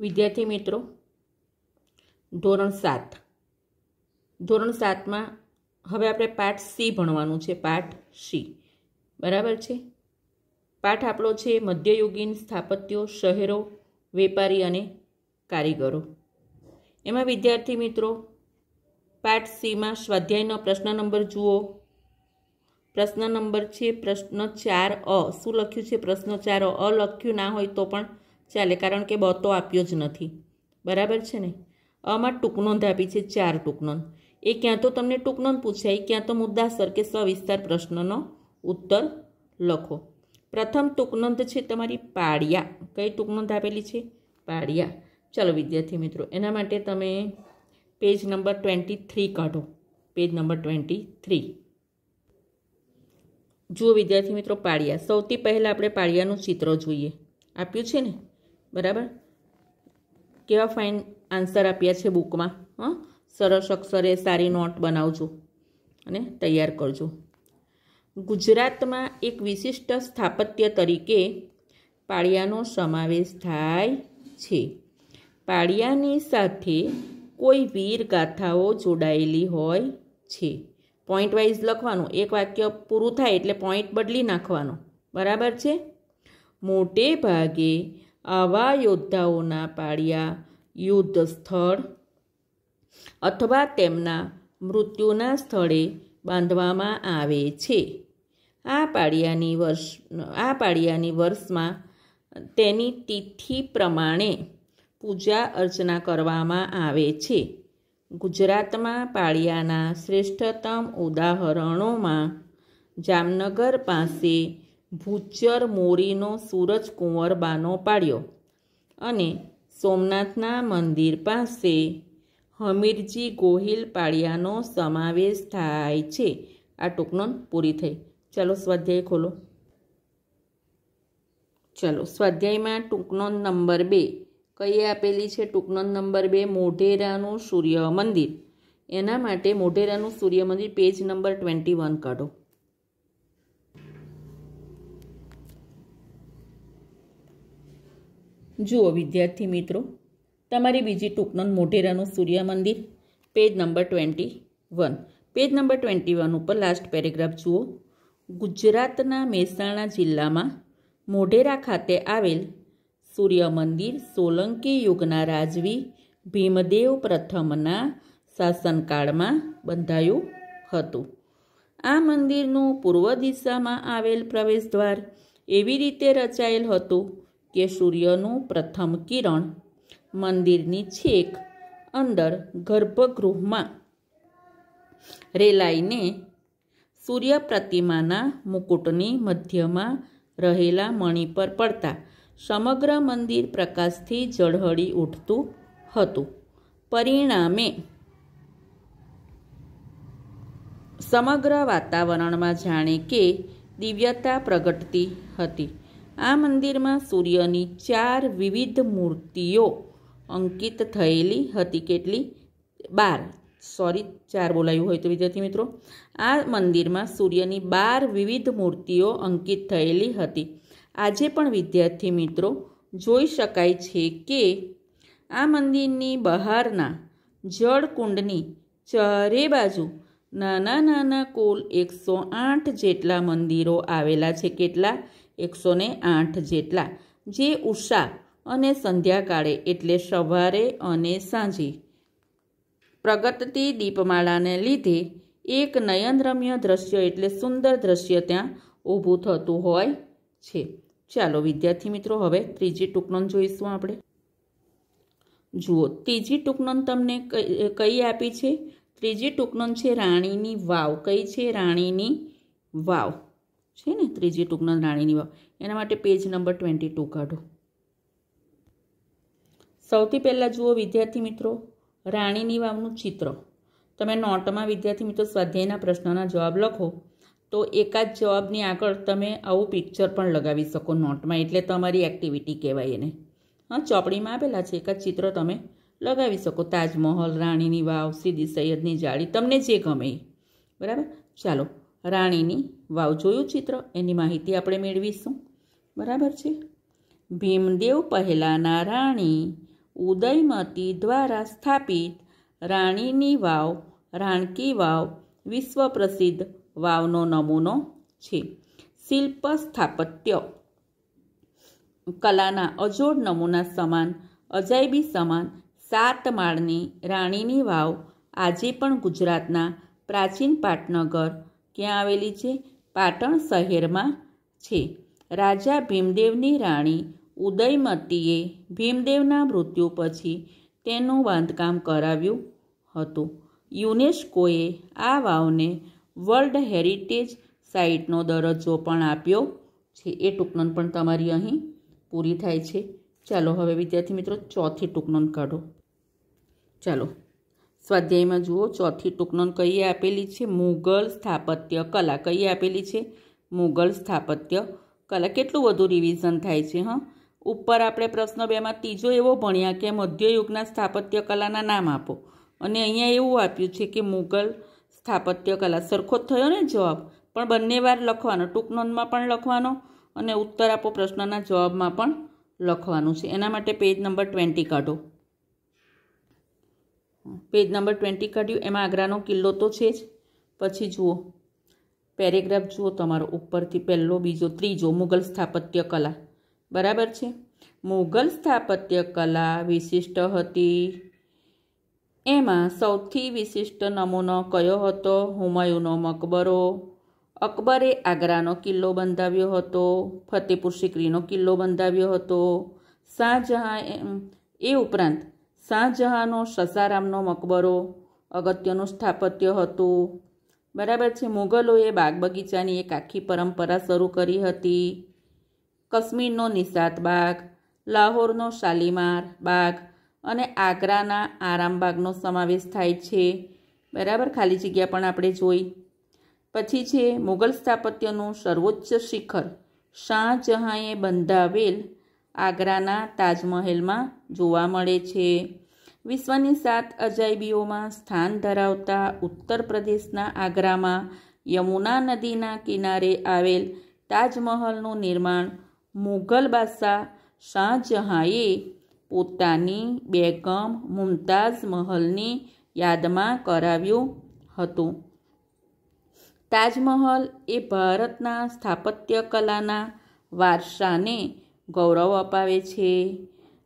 વિદ્યાર્થી મિત્રો, ધોરણ સાત. ધોરણ સાતમાં હવે આપણે પાઠ સી ભણવાનું છે, પાઠ સી. બરાબર છે? પાઠ આપણો છે મધ્યયુગીન સ્થાપત્યો, શહેરો, વેપારી અને કારીગરો. એમાં વિદ્યાર્થી મિત્રો, પાઠ સીમાં સ્વાધ્યાયનો પ્રશ્ન નંબર જુઓ. પ્રશ્ન નંબર છે પ્રશ્ન ચાર અ. શું લખ્યું છે? પ્રશ્ન ચાર અ. લખ્યું ના હોય તો પણ ચાલે, કારણ કે બ તો આપ્યો જ નથી. બરાબર છે ને? આમાં ટૂંકનોંધ આપી છે, ચાર ટૂંકનોંધ એ ક્યાં તો તમને ટૂંકનોંધ પૂછાય ક્યાં તો મુદ્દાસર કે સવિસ્તાર પ્રશ્નનો ઉત્તર લખો. પ્રથમ ટૂંકનોંધ છે તમારી પાડિયા કઈ ટૂંકનોંધ આપેલી છે? પાડિયા ચાલો વિદ્યાર્થી મિત્રો, એના માટે તમે પેજ નંબર ટ્વેન્ટી થ્રી કાઢો. Page number twenty three. જુઓ વિદ્યાર્થી મિત્રો પાડિયા સૌથી પહેલાં આપણે પાડિયાનું ચિત્ર જોઈએ. આપ્યું છે ને? બરાબર? કેવા ફાઇન આન્સર આપ્યા છે બુકમાં હં? સરસ અક્ષરે સારી નોટ બનાવજો અને તૈયાર કરજો. ગુજરાતમાં એક વિશિષ્ટ સ્થાપત્ય તરીકે પાળિયાનો સમાવેશ થાય છે. પાળિયાની સાથે કોઈ વીર ગાથાઓ જોડાયેલી હોય છે. પોઈન્ટ વાઇઝ લખવાનું. એક વાક્ય પૂરું થાય એટલે પોઈન્ટ બદલી નાખવાનો. બરાબર છે? મોટે ભાગે આવા યોદ્ધાઓના પાળિયા યુદ્ધ સ્થળ અથવા તેમના મૃત્યુના સ્થળે બાંધવામાં આવે છે. આ પાળિયાની વર્ષ, આ પાળિયાની વર્ષમાં તેની તિથિ પ્રમાણે પૂજા અર્ચના કરવામાં આવે છે. ગુજરાતમાં પાળિયાના શ્રેષ્ઠતમ ઉદાહરણોમાં જામનગર પાસે ભૂચર મોરીનો સૂરજ કુંવરબાનો પાડ્યો અને સોમનાથના મંદિર પાસે હમીરજી ગોહિલ પાળિયાનો સમાવેશ થાય છે. આ ટૂંકનો પૂરી થઈ. ચાલો સ્વાધ્યાય ખોલો. ચાલો, સ્વાધ્યાયમાં ટૂંકનોન નંબર બે. કઈ આપેલી છે ટૂંકનોન નંબર બે? મોઢેરાનું સૂર્ય મંદિર. એના માટે મોઢેરાનું સૂર્ય મંદિર, પેજ નંબર ટ્વેન્ટી વન કાઢો. જુઓ, વિદ્યાર્થી મિત્રો, તમારી બીજી ટૂંકનોંધ મોઢેરાનું સૂર્ય મંદિર, page number twenty one. Page number twenty one ઉપર લાસ્ટ પેરેગ્રાફ જુઓ. ગુજરાતના મહેસાણા જિલ્લામાં મોઢેરા ખાતે આવેલ સૂર્ય મંદિર સોલંકી યુગના રાજવી ભીમદેવ પ્રથમના શાસનકાળમાં બંધાયું હતું. આ મંદિરનું પૂર્વ દિશામાં આવેલ પ્રવેશદ્વાર એવી રીતે રચાયેલ હતું કે સૂર્યનું પ્રથમ કિરણ મંદિરની છેક અંદર ગર્ભગૃહમાં રેલાઈને સૂર્ય પ્રતિમાના મુકુટની મધ્યમાં રહેલા મણી પર પડતા સમગ્ર મંદિર પ્રકાશથી ઝળહળી ઉઠતું હતું. પરિણામે સમગ્ર વાતાવરણમાં જાણે કે દિવ્યતા પ્રગટતી હતી. આ મંદિરમાં સૂર્યની ચાર વિવિધ મૂર્તિઓ અંકિત થયેલી હતી. કેટલી? બાર. સોરી ચાર બોલાયું હોય તો વિદ્યાર્થી મિત્રો. આ મંદિરમાં સૂર્યની બાર વિવિધ મૂર્તિઓ અંકિત થયેલી હતી. આજે પણ વિદ્યાર્થી મિત્રો જોઈ શકાય છે કે આ મંદિરની બહારના જળકુંડની ચારે બાજુ નાના નાના કુલ એકસો આઠ જેટલા મંદિરો આવેલા છે. કેટલા? એકસો ને આઠ જેટલા. જે ઉષા અને સંધ્યાકાળે એટલે સવારે અને સાંજે. પ્રગટતી દીપમાળાને લીધે એક નયનરમ્ય દ્રશ્ય એટલે સુંદર દ્રશ્ય ત્યાં ઊભું થતું હોય છે. ચાલો વિદ્યાર્થી મિત્રો, હવે ત્રીજી ટૂંકનોંધ જોઈશું આપણે. જુઓ, ત્રીજી ટૂંકનોંધ તમને કઈ આપી છે? ત્રીજી ટૂંકનોંધ છે રાણીની વાવ. કઈ છે રાણીની વાવ? છે ને? ત્રીજી ટૂંકના રાણીની વાવ એના માટે પેજ નંબર ટ્વેન્ટી ટુ કાઢો. સૌથી પહેલાં જુઓ વિદ્યાર્થી મિત્રો, રાણીની વાવનું ચિત્ર. તમે નોટમાં વિદ્યાર્થી મિત્રો સ્વાધ્યાયના પ્રશ્નના જવાબ લખો, તો એકાદ જવાબની આગળ તમે આવું પિક્ચર પણ લગાવી શકો નોટમાં, એટલે તમારી એક્ટિવિટી કહેવાય એને. હા, ચોપડીમાં આપેલા છે, એકાદ ચિત્ર તમે લગાવી શકો. તાજમહલ, રાણીની વાવ સીદી સૈયદની જાળી, તમને જે ગમે એ. બરાબર? ચાલો રાણીની વાવ જોયું ચિત્ર? એની માહિતી આપણે મેળવીશું. બરાબર છે? ભીમદેવ પહેલાંના રાણી ઉદયમતી દ્વારા સ્થાપિત રાણીની વાવ, રાણકી વાવ વિશ્વ પ્રસિદ્ધ વાવનો નમૂનો છે. શિલ્પ સ્થાપત્ય. કલાના અજોડ નમૂના સમાન, અજાયબી સમાન, સાત માળની રાણીની વાવ આજે પણ ગુજરાતના પ્રાચીન પાટનગર ક્યાં આવેલી છે? પાટણ શહેરમાં છે. રાજા ભીમદેવની રાણી ઉદયમતીએ ભીમદેવના મૃત્યુ પછી તેનું બાંધકામ કરાવ્યું હતું. યુનેસ્કોએ આ વાવને વર્લ્ડ હેરિટેજ સાઇટનો દરજ્જો પણ આપ્યો છે. એ ટૂંકનોંધ પણ તમારી અહીં પૂરી થાય છે. ચાલો હવે વિદ્યાર્થી મિત્રો ચોથી ટૂંકનોંધ કાઢો. ચાલો. સ્વાધ્યાયમાં જુઓ, ચોથી ટૂંકનોન કઈ આપેલી છે મુગલ સ્થાપત્ય કલા. કઈ આપેલી છે મુગલ સ્થાપત્ય કલા. કેટલું વધુ રિવિઝન થાય છે, હં? ઉપર આપણે પ્રશ્ન બેમાં ત્રીજો એવો ભણ્યા કે મધ્યયુગના સ્થાપત્ય કલાના નામ આપો. અને અહીંયા એવું આપ્યું છે કે મુગલ સ્થાપત્ય કલા. સરખો જ થયો ને જવાબ? પણ બંને વાર લખવાનો. ટૂંકનોનમાં પણ લખવાનો અને ઉત્તર આપો પ્રશ્નના જવાબમાં પણ લખવાનું છે. એના માટે પેજ નંબર ટ્વેન્ટી કાઢો. પેજ નંબર ટ્વેન્ટી કાઢ્યું. એમાં આગ્રાનો કિલ્લો તો છે જ. પછી જુઓ. પેરેગ્રાફ જુઓ તમારો ઉપરથી પહેલો, બીજો, ત્રીજો મુગલ સ્થાપત્ય કલા. બરાબર છે? મુગલ સ્થાપત્ય કલા વિશિષ્ટ હતી. એમાં સૌથી વિશિષ્ટ નમૂનો કયો હતો? હુમાયુનો મકબરો. અકબરે આગ્રાનો કિલ્લો બંધાવ્યો હતો. ફતેપુર સિકરીનો કિલ્લો બંધાવ્યો હતો. શાહજહાં એ ઉપરાંત શાહજહાંનો, સસારામનો મકબરો, અગત્યનું સ્થાપત્ય હતું. બરાબર છે, મુગલોએ બાગ બગીચાની એક આખી પરંપરા શરૂ કરી હતી. કાશ્મીરનો નિષાદ બાગ, લાહોરનો શાલીમાર બાગ અને આગ્રાના આરામબાગનો સમાવેશ થાય છે. બરાબર, ખાલી જગ્યા પણ આપણે જોઈ. પછી છે, મુગલ સ્થાપત્યનું સર્વોચ્ચ શિખર, શાહજહાંએ બંધાવેલ આગ્રાના તાજમહેલમાં જોવા મળે છે. વિશ્વની સાત અજાયબીઓમાં સ્થાન ધરાવતા ઉત્તર પ્રદેશના આગ્રામાં યમુના નદીના કિનારે આવેલ તાજમહલનું નિર્માણ મુઘલ બાદશાહ શાહજહાંએ પોતાની બેગમ મુમતાઝ મહલની યાદમાં કરાવ્યું હતું. તાજમહલ એ ભારતના સ્થાપત્ય કલાના વારસાને ગૌરવ અપાવે છે.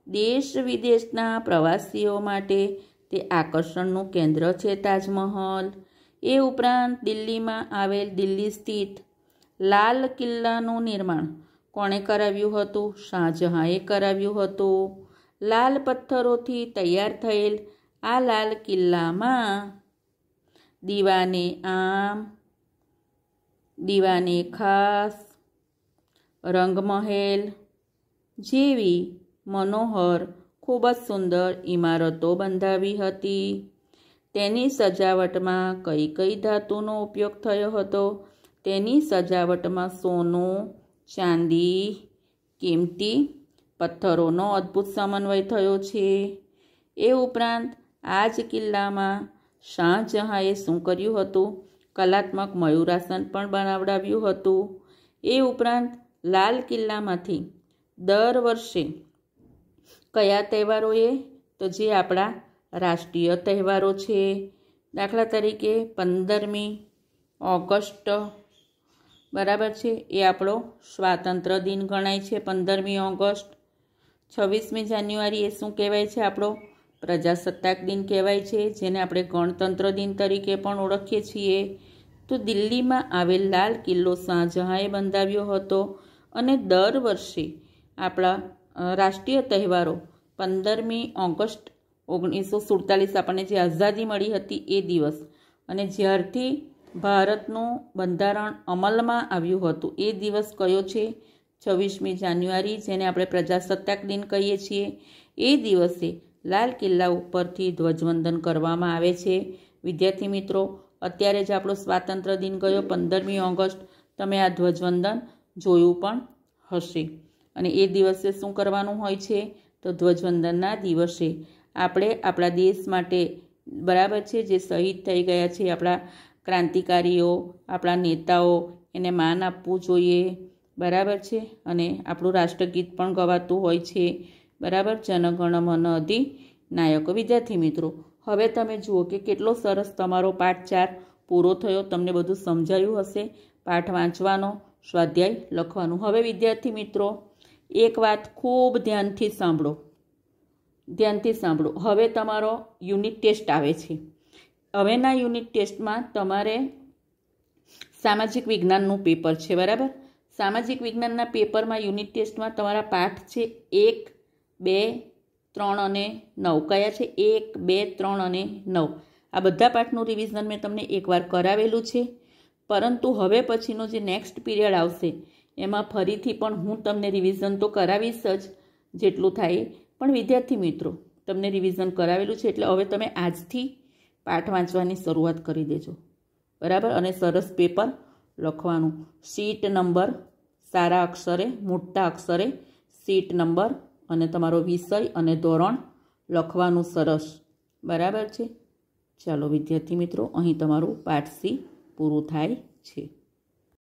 દેશ વિદેશના પ્રવાસીઓ માટે તે આકર્ષણનું કેન્દ્ર છે તાજમહલ. એ ઉપરાંત દિલ્હીમાં આવેલ દિલ્હી સ્થિત લાલ કિલ્લાનું નિર્માણ કોણે કરાવ્યું હતું? શાહજહાંએ કરાવ્યું હતું. લાલ પથ્થરોથી તૈયાર થયેલ આ લાલ કિલ્લામાં દીવાને આમ, દીવાને ખાસ રંગમહેલ જેવી મનોહર, ખૂબ જ સુંદર ઇમારતો બંધાવી હતી. તેની સજાવટમાં કઈ કઈ ધાતુનો ઉપયોગ થયો હતો? તેની સજાવટમાં સોનું, ચાંદી, કિંમતી પથ્થરોનો અદ્ભુત સમન્વય થયો છે. એ ઉપરાંત, આ જ કિલ્લામાં શાહજહાંએ શું કર્યું હતું? કલાત્મક મયુરાસન પણ બનાવડાવ્યું હતું. એ ઉપરાંત, લાલ કિલ્લામાંથી દર વર્ષે કયા તહેવારોએ તો જે આપણા રાષ્ટ્રીય તહેવારો છે. દાખલા તરીકે પંદરમી ઓગસ્ટ, બરાબર છે, એ આપણો સ્વાતંત્ર્ય દિન ગણાય છે, પંદરમી ઓગસ્ટ. છવ્વીસમી જાન્યુઆરી એ શું કહેવાય છે? આપણો પ્રજાસત્તાક દિન કહેવાય છે, જેને આપણે ગણતંત્ર દિન તરીકે પણ ઓળખીએ છીએ. તો દિલ્હીમાં આવેલ લાલ કિલ્લો શાહજહાંએ બંધાવ્યો હતો અને દર વર્ષે આપણા રાષ્ટ્રીય તહેવારો. પંદરમી ઓગસ્ટ ઓગણીસો સુડતાલીસ આપણને જે આઝાદી મળી હતી એ દિવસ. અને જ્યારથી ભારતનું બંધારણ અમલમાં આવ્યું હતું, એ દિવસ કયો છે? છવ્વીસમી જાન્યુઆરી, જેને આપણે પ્રજાસત્તાક દિન કહીએ છીએ. એ દિવસે લાલ કિલ્લા ઉપરથી ધ્વજવંદન કરવામાં આવે છે. વિદ્યાર્થી મિત્રો, અત્યારે જ આપણો સ્વાતંત્ર્ય દિન ગયો પંદરમી ઓગસ્ટ. તમે આ ધ્વજવંદન જોયું પણ હશે. અને એ દિવસે શું કરવાનું હોય છે? તો ધ્વજવંદનના દિવસે આપણે આપણા દેશ માટે બરાબર છે જે શહીદ થઈ ગયા છે આપણા ક્રાંતિકારીઓ, આપણા નેતાઓ, એને માન આપવું જોઈએ. બરાબર છે? અને આપણું રાષ્ટ્રગીત પણ ગવાતું હોય છે. બરાબર? જનગણ મન અધિ નાયકો વિદ્યાર્થી મિત્રો, હવે તમે જુઓ કે કેટલો સરસ તમારો પાઠ ચાર પૂરો થયો. તમને બધું સમજાયું હશે. પાઠ વાંચવાનો સ્વાધ્યાય લખવાનું. હવે વિદ્યાર્થી મિત્રો એક વાત ખૂબ ધ્યાનથી સાંભળો. ધ્યાનથી સાંભળો. હવે તમારો યુનિટ ટેસ્ટ આવે છે. હવેના યુનિટ ટેસ્ટમાં તમારે સામાજિક વિજ્ઞાનનું પેપર છે, બરાબર? સામાજિક વિજ્ઞાનના પેપરમાં યુનિટ ટેસ્ટમાં તમારા પાઠ છે એક, બે, ત્રણ અને નવ. કયા છે? એક, બે, ત્રણ અને નવ. આ બધા પાઠનું રિવિઝન મેં તમને એકવાર કરાવેલું છે. પરંતુ હવે પછીનો જે નેક્સ્ટ પીરિયડ આવશે એમાં ફરીથી પણ હું તમને રિવિઝન તો કરાવીશ જ, જેટલું થાય. પણ વિદ્યાર્થી મિત્રો, તમને રિવિઝન કરાવેલું છે એટલે હવે તમે આજથી પાઠ વાંચવાની શરૂઆત કરી દેજો. બરાબર? અને સરસ પેપર લખવાનું. સીટ નંબર સારા અક્ષરે, મોટા અક્ષરે સીટ નંબર અને તમારો વિષય અને ધોરણ લખવાનું સરસ. બરાબર છે? ચાલો વિદ્યાર્થી મિત્રો, અહીં તમારું પાઠ સી પૂરું થાય છે.